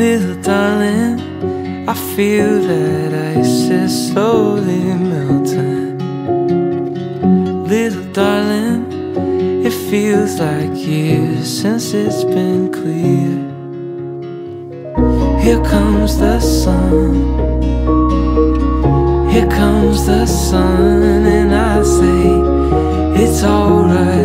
Little darling, I feel that ice is slowly melting. Little darling, it feels like years since it's been clear. Here comes the sun. Here comes the sun, and I say, It's alright, it's alright.